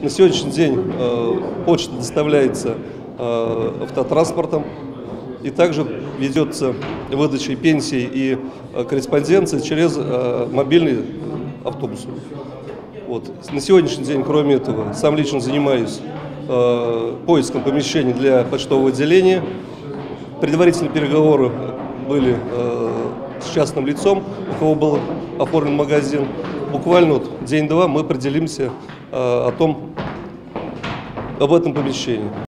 На сегодняшний день э, почта доставляется э, автотранспортом и также ведется выдача пенсий и э, корреспонденции через мобильный автобус. Вот. На сегодняшний день, кроме этого, сам лично занимаюсь поиском помещений для почтового отделения. Предварительные переговоры были с частным лицом, у кого был оформлен магазин. Буквально вот день-два мы определимся э, о том, об этом помещении.